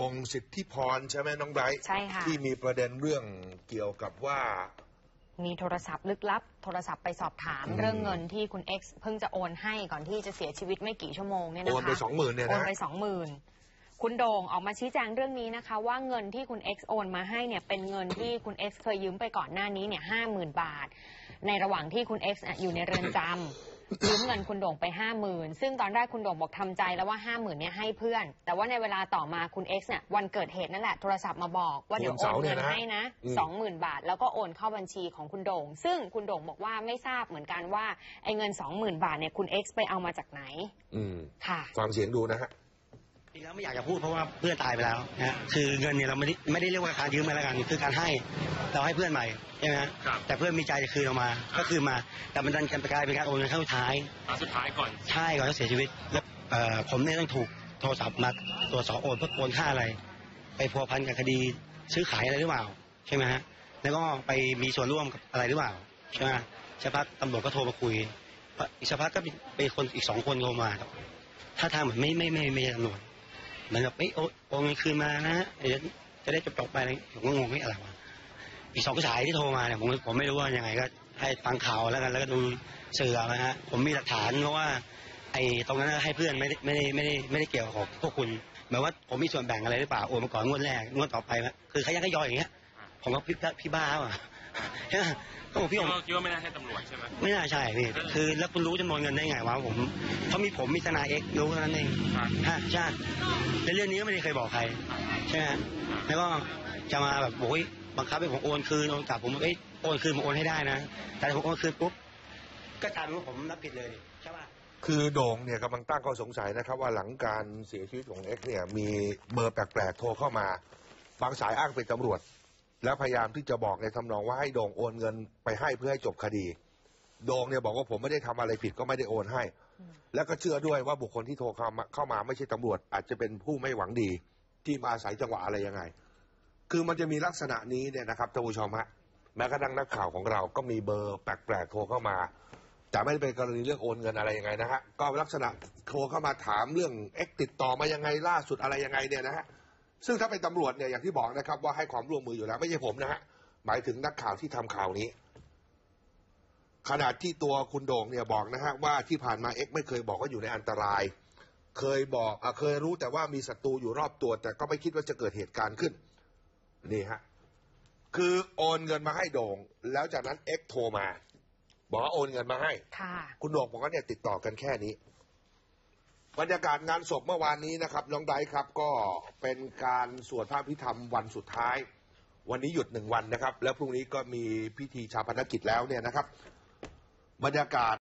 องค์สิทธิพรใช่ไหมน้องไบรท์ใช่ค่ะ ที่มีประเด็นเรื่องเกี่ยวกับว่า มีโทรศัพท์ลึกลับ โทรศัพท์ไปสอบถามอืม เรื่องเงินที่คุณ X เพิ่งจะโอนให้ก่อนที่จะเสียชีวิตไม่กี่ชั่วโมงเนี่ยนะคะโอนไปสองหมื่นเนี่ยโอนนะ ไปสองหมื่นคุณโด่งออกมาชี้แจงเรื่องนี้นะคะ ว่าเงินที่คุณ X โอนมาให้เนี่ยเป็นเงินที่คุณ X เคยยืมไปก่อนหน้านี้เนี่ยห้าหมื่นบาท ในระหว่างที่คุณ X อะอยู่ในเรือนจำ ยืมเงินคุณโด่งไปห้าหมื่นซึ่งตอนแรกคุณโด่งบอกทำใจแล้วว่าห้าหมื่นเนี่ยให้เพื่อน แต่ว่าในเวลาต่อมาคุณ X เนี่ยวันเกิดเหตุนั่นแหละโทรศัพท์มาบอกว่าเดี๋ยวโอนเงินให้นะอืมสองหมื่นบาท แล้วก็โอนเข้าบัญชีของคุณโด่ง ซึ่งคุณโด่งบอกว่าไม่ทราบเหมือนกันว่าไอ้เงินสองหมื่นบาทเนี่ยคุณ X ไปเอามาจากไหน อืมค่ะ ฟังเสียงดูนะฮะ จริงแล้วไม่อยากจะพูดเพราะว่าเพื่อนตายไปแล้วนะฮะคือเงินเนี่ยเราไม่ได้ไม่ได้เรียกว่าการยืมมาแล้วกัน คือการให้เราให้เพื่อนใหม่ใช่ไหมฮะครับ แต่เพื่อนมีใจจะคืนเรามา ก็คือมา แต่มันดันกลายเป็นการโอนเงินครั้งสุดท้ายครั้งสุดท้ายก่อน ใช่ก่อนจะเสียชีวิตแล้วเอ่อผมเนี่ยต้องถูกโทรศัพท์มาตรวจสอบโอนเพื่อโอนค่าอะไร ไปพัวพันกับคดีซื้อขายอะไรหรือเปล่าใช่ไหมฮะแล้วก็ไปมีส่วนร่วมกับอะไรหรือเปล่าใช่ไหมสักพักตำรวจก็โทรมาคุยอีกสักพักก็มีเป็นคนอีกสองคนโทรมาครับถ้าทางเหมือนไม่ไม่ไม่ไม่ใช่ตำรวจ เหมือนกับเอ้ยโอนเงินคืนมานะเดี๋ยวจะได้จบจบไปอะไรผมก็งงไม่อะไรวะอีกสองสายที่โทรมาเนี่ยผมผมไม่รู้ว่ายังไงก็ให้ฟังข่าวแล้วกันแล้วก็ดูสื่อเอานะฮะผมมีหลักฐานเพราะว่า ไอ้ตรงนั้นให้เพื่อนไม่ได้ไม่ได้ไม่ได้ไม่ได้เกี่ยวกับของพวกคุณหมายว่าผมมีส่วนแบ่งอะไรหรือเปล่าโอนมาก่อนงวดแรกงวดต่อไปนะคือขยันขยอยอย่างเงี้ยผมก็พี่พี่บ้าว่ะ ก็บอกคิพี่ดผมว่าคิดว่าไม่น่าใช่ตำรวจใช่ไหมไม่น่าใช่พี่คือแล้วคุณรู้จำนวนเงินได้ไงวะผมเขามีผมมีทนายเอ็กซ์รู้เท่านั้นเองครับฮะใช่ในเรื่องนี้ก็ไม่ได้เคยบอกใครใช่ไหมแล้วก็จะมาแบบโอ้ยบังคับให้ผมโอนคืนโอนกลับผมเอ้ยโอนคืนผมโอนให้ได้นะ แต่ผมโอนคืนปุ๊บก็กลายเป็นว่าผมรับผิดเลยนี่ใช่ป่ะคือโด่งเนี่ยกำลังตั้งข้อสงสัยนะครับ ว่าหลังการเสียชีวิตของเอ็กซ์เนี่ยมีเบอร์แปลกๆโทรเข้ามาบางสายอ้างเป็นตำรวจ แล้วพยายามที่จะบอกในทำนองว่าให้โด่งโอนเงินไปให้เพื่อให้จบคดี โด่งเนี่ยบอกว่าผมไม่ได้ทำอะไรผิดก็ไม่ได้โอนให้ แล้วก็เชื่อด้วยว่าบุคคลที่โทรเข้ามาเข้ามาไม่ใช่ตำรวจ อาจจะเป็นผู้ไม่หวังดี ที่มาอาศัยจังหวะอะไรยังไง คือมันจะมีลักษณะนี้เนี่ยนะครับท่านผู้ชมฮะแม้กระทั่งนักข่าวของเราก็มีเบอร์แปลกๆโทรเข้ามาแต่ไม่ได้เป็นกรณีเรื่องโอนเงินอะไรยังไงนะฮะก็ลักษณะโทรเข้ามาถามเรื่องเอ็กติดต่อมายังไงล่าสุดอะไรยังไงเนี่ยนะฮะ ซึ่งถ้าเป็นตำรวจเนี่ยอย่างที่บอกนะครับ ว่าให้ความร่วมมืออยู่แล้วไม่ใช่ผมนะฮะหมายถึงนักข่าวที่ทำข่าวนี้ ขนาดที่ตัวคุณโด่งเนี่ยบอกนะฮะว่าที่ผ่านมาเอ็กไม่เคยบอกว่าอยู่ในอันตราย เคยบอกอะเคยรู้แต่ว่ามีศัตรูอยู่รอบตัว แต่ก็ไม่คิดว่าจะเกิดเหตุการณ์ขึ้นนี่ฮะคือโอนเงินมาให้โด่ง แล้วจากนั้นเอ็กโทรมา บอกว่าโอนเงินมาให้ค่ะคุณโด่งบอกว่าเนี่ยติดต่อกันแค่นี้ บรรยากาศงานศพเมื่อวานนี้นะครับ น้องไดครับก็เป็นการสวดพระพิธรรมวันสุดท้าย วันนี้หยุดหนึ่งวันนะครับ แล้วพรุ่งนี้ก็มีพิธีชาปนกิจแล้วเนี่ยนะครับ บรรยากาศ